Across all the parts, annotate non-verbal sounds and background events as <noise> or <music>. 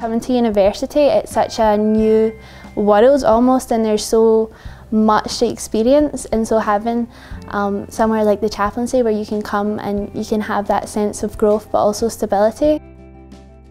Coming to university, it's such a new world almost and there's so much to experience and so having um, somewhere like the chaplaincy where you can come and you can have that sense of growth but also stability.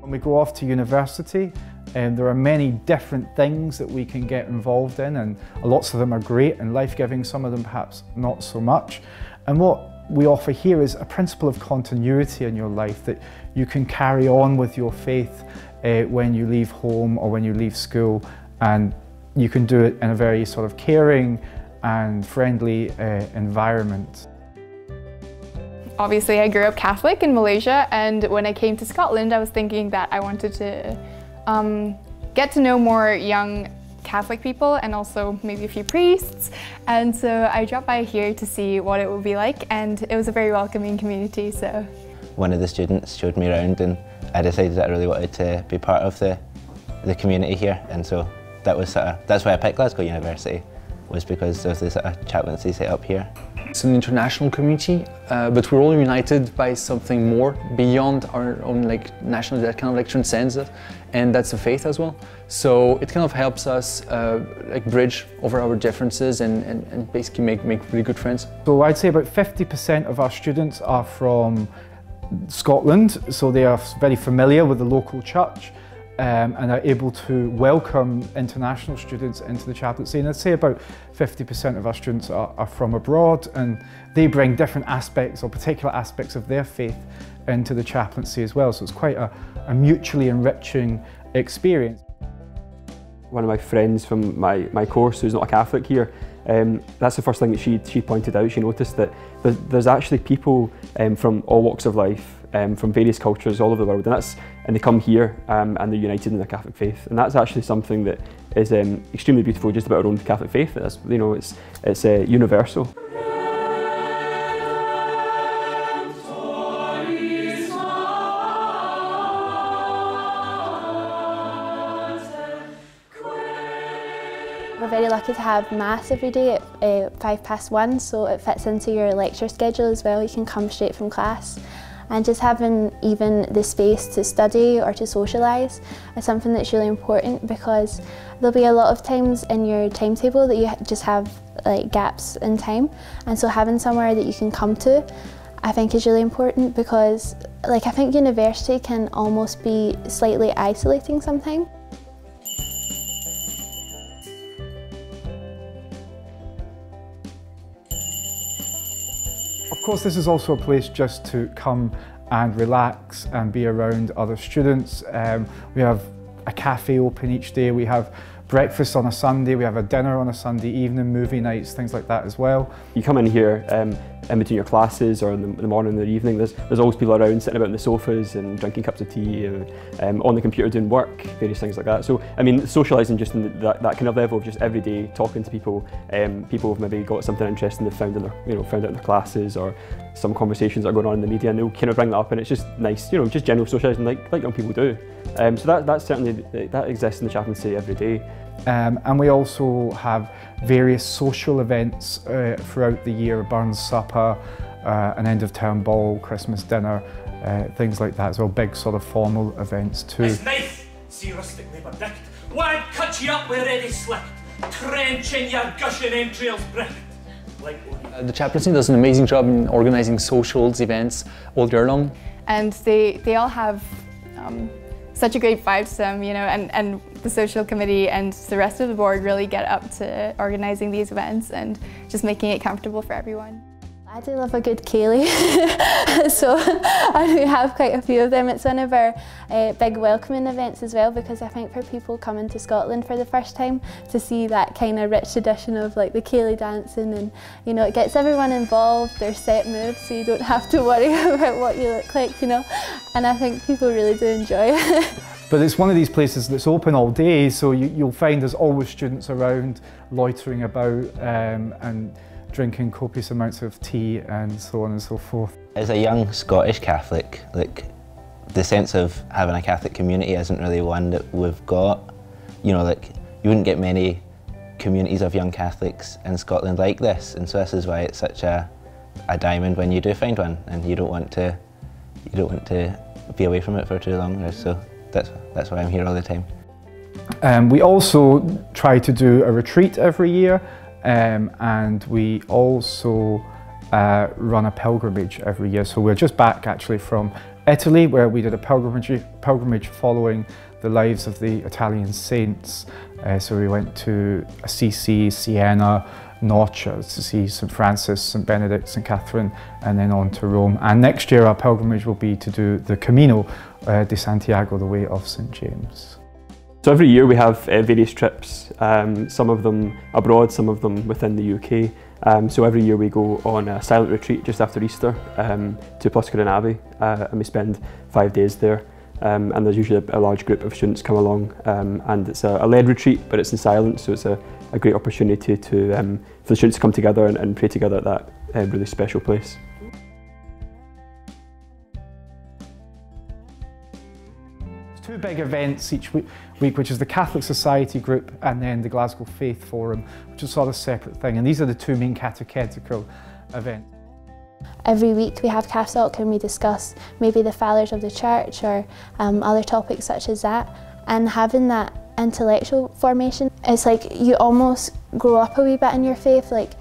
When we go off to university um, there are many different things that we can get involved in and lots of them are great and life-giving, some of them perhaps not so much. And what we offer here is a principle of continuity in your life that you can carry on with your faith uh, when you leave home or when you leave school and you can do it in a very sort of caring and friendly uh, environment. Obviously I grew up Catholic in Malaysia and when I came to Scotland I was thinking that I wanted to um, get to know more young Catholic people and also maybe a few priests. And so I dropped by here to see what it would be like and it was a very welcoming community. So One of the students showed me around and I decided that I really wanted to be part of the, the community here and so that was sort of, that's why I picked Glasgow University was because there's this sort of chaplaincy set up here. It's an international community, uh, but we're all united by something more beyond our own like national that kind of like transcends it, and that's the faith as well. So it kind of helps us uh, like bridge over our differences and, and, and basically make, make really good friends. So I'd say about 50% of our students are from Scotland, so they are very familiar with the local church um, and are able to welcome international students into the chaplaincy. And I'd say about 50% of our students are, are, from abroad and they bring different aspects or particular aspects of their faith into the chaplaincy as well. So it's quite a, a mutually enriching experience. One of my friends from my, my course who's not a Catholic here, um, that's the first thing that she, she pointed out. She noticed that there's, there's actually people um, from all walks of life um, from various cultures all over the world, and that's and they come here um, and they're united in the Catholic faith, and that's actually something that is um, extremely beautiful just about our own Catholic faith. That's you know it's it's uh, universal. We're very lucky to have Mass every day at uh, five past one, so it fits into your lecture schedule as well. You can come straight from class and just having even the space to study or to socialise is something that's really important because there'll be a lot of times in your timetable that you just have like gaps in time and so having somewhere that you can come to I think is really important because like I think university can almost be slightly isolating sometimes. Course, this is also a place just to come and relax and be around other students. Um, we have a cafe open each day. We have breakfast on a Sunday. We have a dinner on a Sunday evening, movie nights, things like that as well. You come in here um, in between your classes or in the, in the morning or the evening, there's, there's always people around sitting about in the sofas and drinking cups of tea, and, um, on the computer doing work, various things like that. So, I mean, socialising just in the, that, that kind of level of just every day talking to people, um, people have maybe got something interesting they've found in their, you know, found out in their classes or some conversations that are going on in the media and they'll kind of bring that up and it's just nice, you know, just general socialising like, like young people do. Um, so that, that's certainly, that exists in the chaplaincy every day. Um, and we also have various social events uh, throughout the year, a Burns Supper, uh, an end of term ball, Christmas dinner, uh, things like that. So big sort of formal events too. It's nice, see rustic labour dict. Why cut you up with ready slicked, trenching your gushing entrails bricked. Like uh, the chaplaincy does an amazing job in organising socials, events all year long. And they, they all have um, such a great vibe to them, you know, and, and the social committee and the rest of the board really get up to organising these events and just making it comfortable for everyone. I do love a good ceilidh, <laughs> so <laughs> I do have quite a few of them. It's one of our uh, big welcoming events as well because I think for people coming to Scotland for the first time to see that kind of rich tradition of like the ceilidh dancing and you know it gets everyone involved, there's set moves so you don't <laughs> have to worry about what you look like, you know, and I think people really do enjoy it. But it's one of these places that's open all day, so you, will find there's always students around loitering about um, and drinking copious amounts of tea and so on and so forth. As a young Scottish Catholic, like the sense of having a Catholic community isn't really one that we've got. You know, like you wouldn't get many communities of young Catholics in Scotland like this, and so this is why it's such a, a diamond when you do find one, and you don't want to, you don't want to be away from it for too long. So that's, that's why I'm here all the time. Um, we also try to do a retreat every year um, and we also uh, run a pilgrimage every year. So we're just back actually from Italy where we did a pilgrimage, pilgrimage following the lives of the Italian saints. Uh, so we went to Assisi, Siena, Norcia to see St Francis, St Benedict, St Catherine and then on to Rome. And next year our pilgrimage will be to do the Camino uh, de Santiago, the way of St James. So every year we have uh, various trips, um, some of them abroad, some of them within the UK. Um, so every year we go on a silent retreat just after Easter um, to Pluscarden Abbey uh, and we spend five days there. Um, and there's usually a, a, large group of students come along um, and it's a, a, led retreat but it's in silence so it's a, a great opportunity to, um, for the students to come together and, and pray together at that uh, really special place. Two big events each week, which is the Catholic Society group and then the Glasgow Faith Forum, which is sort of a separate thing. And these are the two main catechetical events. Every week we have CathSoc and we discuss maybe the fathers of the church or um, other topics such as that. And having that intellectual formation, it's like you almost grow up a wee bit in your faith. Like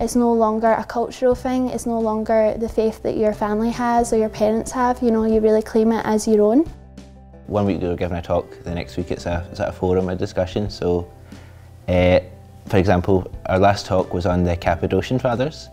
it's no longer a cultural thing, it's no longer the faith that your family has or your parents have, you know, you really claim it as your own. One week we were giving a talk, the next week it's a, it's a forum, a discussion. So, uh, for example, our last talk was on the Cappadocian Fathers,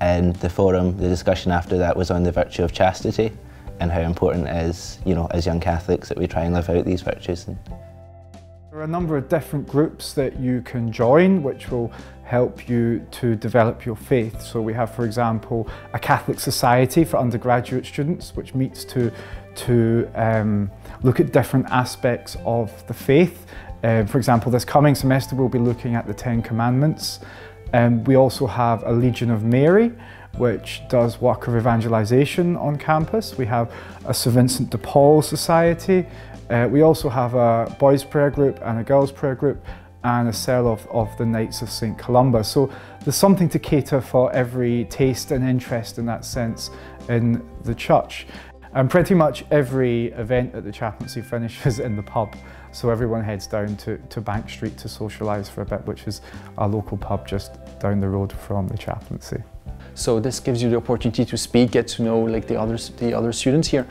and the forum, the discussion after that was on the virtue of chastity and how important it is, you know, as young Catholics that we try and live out these virtues. There are a number of different groups that you can join which will help you to develop your faith. So we have, for example, a Catholic Society for undergraduate students which meets to, to um, look at different aspects of the faith. Uh, for example, this coming semester we'll be looking at the Ten Commandments. Um, we also have a Legion of Mary, which does work of evangelization on campus. We have a St Vincent de Paul Society. Uh, we also have a boys prayer group and a girls prayer group and a cell of, of the Knights of St Columba. So there's something to cater for every taste and interest in that sense in the church. And pretty much every event at the chaplaincy finishes in the pub. So everyone heads down to, to Bank Street to socialise for a bit, which is our local pub just down the road from the chaplaincy. So this gives you the opportunity to speak, get to know like the others, the other students here.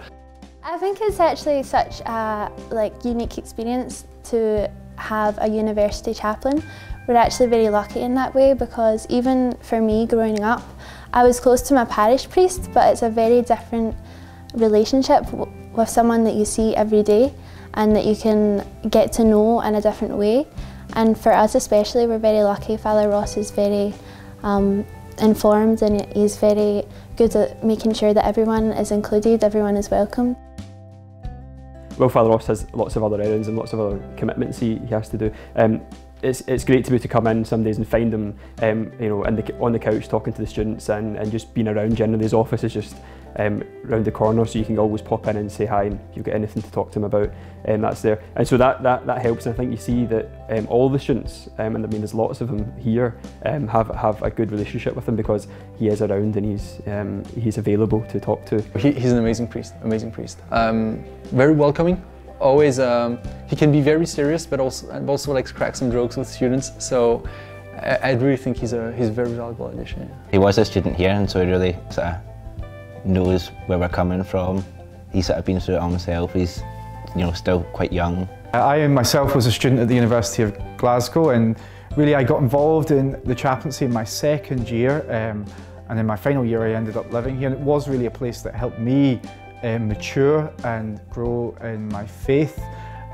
I think it's actually such a like unique experience to have a university chaplain. We're actually very lucky in that way because even for me growing up, I was close to my parish priest, but it's a very different relationship with someone that you see every day and that you can get to know in a different way. And for us especially, we're very lucky. Father Ross is very um, informed and he's very good at making sure that everyone is included, everyone is welcome. Well, Father Ross has lots of other errands and lots of other commitments he, he has to do. Um, it's, it's great to be able to come in some days and find them, um, you know, the, on the couch talking to the students and, and just being around generally. His office is just um, round the corner so you can always pop in and say hi and if you've got anything to talk to him about um, that's there and so that, that, that helps and I think you see that um, all the students um, and I mean there's lots of them here um, have, have a good relationship with him because he is around and he's, um, he's available to talk to. He, he's an amazing priest, amazing priest. Um, very welcoming, always, um, he can be very serious but also, and also like crack some jokes with students so I, I really think he's a, he's a very valuable addition. He was a student here and so he really sort of knows where we're coming from. He's sort of been through it himself. He's, you know, still quite young. I myself was a student at the University of Glasgow and really I got involved in the chaplaincy in my second year um, and in my final year I ended up living here and it was really a place that helped me um, mature and grow in my faith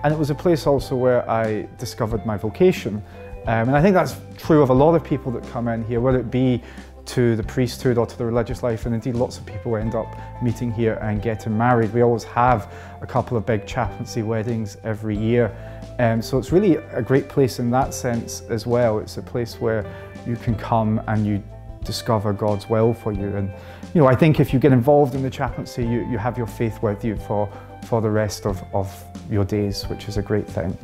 and it was a place also where I discovered my vocation um, and I think that's true of a lot of people that come in here, whether it be to the priesthood or to the religious life and indeed lots of people end up meeting here and getting married. We always have a couple of big chaplaincy weddings every year um, so it's really a great place in that sense as well. It's a place where you can come and you discover God's will for you and you know I think if you get involved in the chaplaincy you, you have your faith with you for, for the rest of, of your days which is a great thing.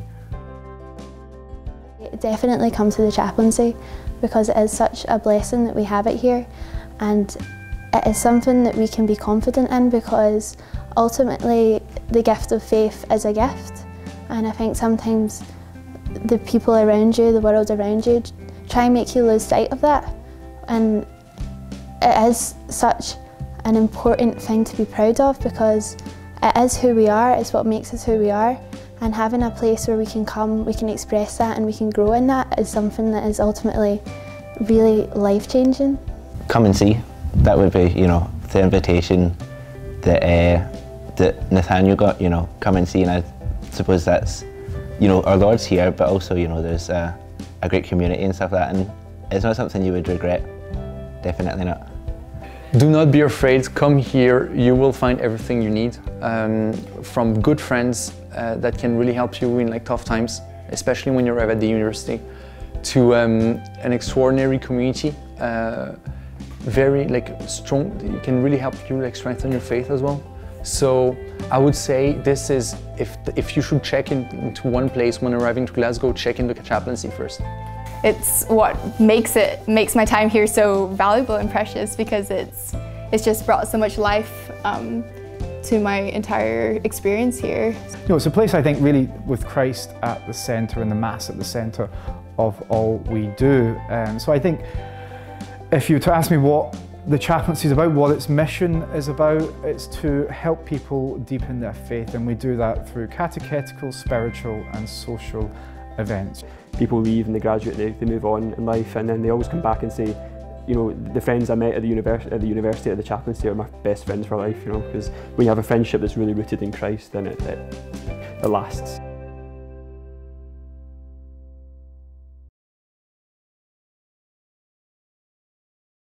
Definitely come to the chaplaincy because it is such a blessing that we have it here. And it is something that we can be confident in because ultimately the gift of faith is a gift. And I think sometimes the people around you, the world around you, try and make you lose sight of that. And it is such an important thing to be proud of because it is who we are, it's what makes us who we are and having a place where we can come, we can express that and we can grow in that is something that is ultimately really life changing. Come and see. That would be, you know, the invitation that uh, that Nathaniel got. You know, come and see, and I suppose that's, you know, our Lord's here, but also, you know, there's a, a great community and stuff like that, and it's not something you would regret. Definitely not. Do not be afraid, come here, you will find everything you need. Um, from good friends uh, that can really help you in like tough times, especially when you arrive at the university, to um, an extraordinary community, uh, very like strong, it can really help you like strengthen your faith as well. So I would say this is, if, if you should check in, into one place when arriving to Glasgow, check into the chaplaincy first. It's what makes it makes my time here so valuable and precious because it's it's just brought so much life um, to my entire experience here. You know, it's a place I think really with Christ at the centre and the Mass at the centre of all we do. Um, so I think if you were to ask me what the chaplaincy is about, what its mission is about, it's to help people deepen their faith and we do that through catechetical, spiritual and social events. People leave and they graduate, they, they move on in life and then they always come back and say, you know, the friends I met at the, univers at the university, at the chaplaincy, are my best friends for life, you know, because when you have a friendship that's really rooted in Christ, then it, it, it lasts.